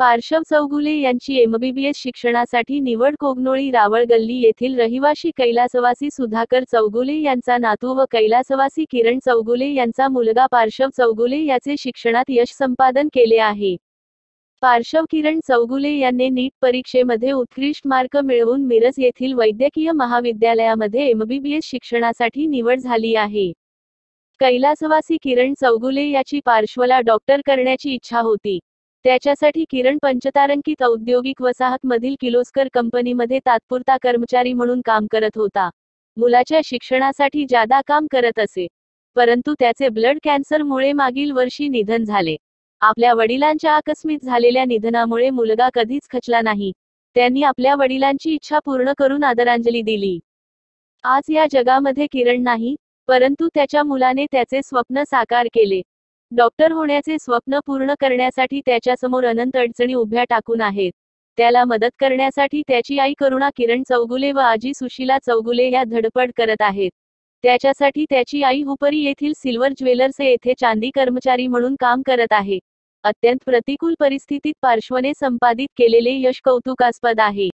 पार्श्व चौगुले यांची एमबीबीएस शिक्षणासाठी निवड कोगनोळी रावळ गल्ली येथील रहिवाशी कैलासवासी सुधाकर चौगुले यांचा नातू व कैलासवासी किरण चौगुले यांचा मुलगा पार्श्व चौगुले याचे शिक्षणात यश संपादन केले आहे. पार्श्व किरण चौगुले यांनी नीट परीक्षेमध्ये उत्कृष्ट मार्क मिळवून मिरज येथील वैद्यकीय महाविद्यालयामध्ये एमबीबीएस शिक्षणासाठी निवड झाली आहे. कैलासवासी किरण चौगुले याची पार्श्वला डॉक्टर करण्याची इच्छा होती. त्याच्यासाठी किरण पंचतारांकित औद्योगिक वसाहतमधील किलोस्कर कंपनीमध्ये तात्पुरता कर्मचारी म्हणून काम करत होता. मुलाच्या शिक्षणासाठी जादा काम करत असे. परंतु त्याचे ब्लड कॅन्सरमुळे मागील वर्षी निधन झाले. आपल्या वडिलांच्या आकस्मित झालेल्या निधनामुळे मुलगा कधीच खचला नाही. त्यांनी आपल्या वडिलांची इच्छा पूर्ण करून आदरांजली दिली. आज या जगामध्ये किरण नाही परंतु त्याच्या मुलाने त्याचे स्वप्न साकार केले. डॉक्टर होण्याचे स्वप्न पूर्ण करण्यासाठी त्याच्यासमोर अनंत अडचणी उभ्या टाकून आहेत. त्याला मदत करण्यासाठी त्याची आई करुणा किरण चौगुले व आजी सुशीला चौगुले या धडपड करत आहेत. त्याच्यासाठी त्याची आई हुपरी येथील सिल्वर ज्वेलर्स येथे चांदी कर्मचारी म्हणून काम करत आहे. अत्यंत प्रतिकूल परिस्थितीत पार्श्वने संपादित केलेले यश कौतुकास्पद आहे.